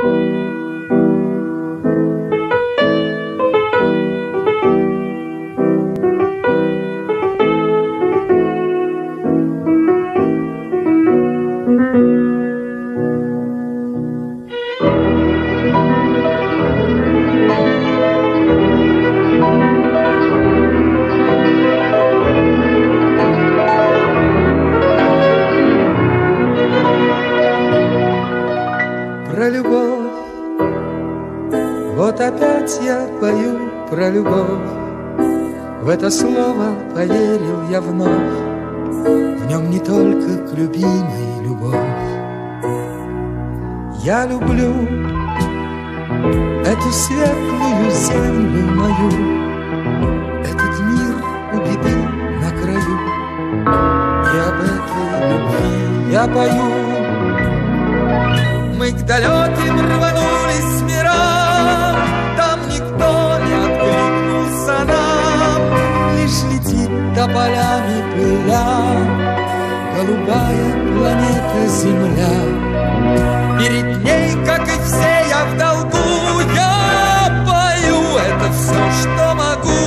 Про Вот опять я пою про любовь. В это слово поверил я вновь. В нем не только к любимой любовь. Я люблю эту светлую землю мою. Этот мир у беды на краю. И об этой любви я пою. Мы к далеким рванулись тополями пыля Голубая планета Земля. Перед ней, как и все, я в долгу, Я пою это все, что могу,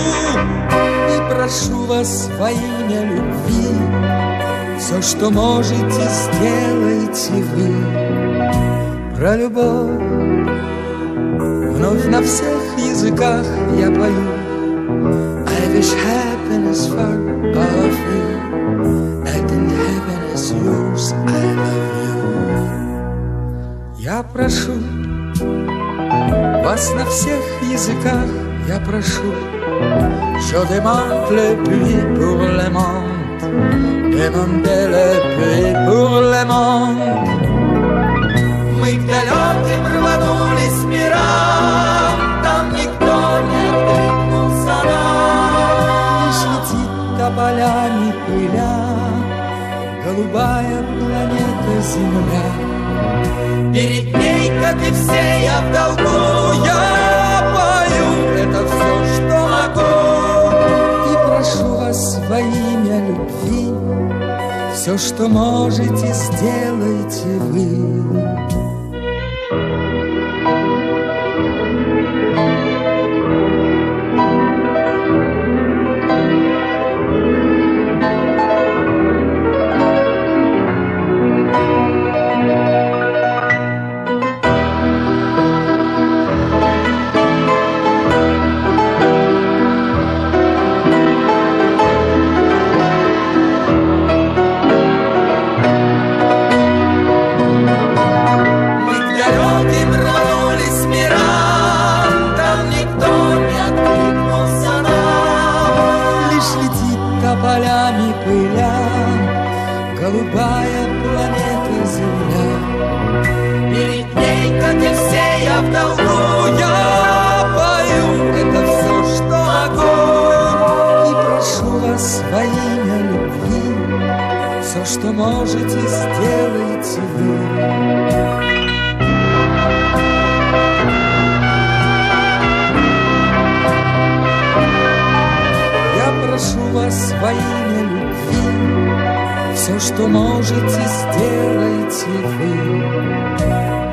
И прошу вас во имя любви, Все, что можете, сделайте вы. Про любовь Вновь на всех языках я пою. I wish happiness for прошу вас на всех языках я прошу Je demande le pour le monde Голубая планета Земля. Перед ней, как и все, я в долгу, Я пою это все, что могу, И прошу вас во имя любви, Все, что можете, сделайте вы. Полями пыля, голубая планета Земля. Перед ней, как и все, я в долгу, я пою, это все, что могу. И прошу вас во имя любви, все, что можете, сделайте вы. во имя любви. Все, что можете, сделайте вы.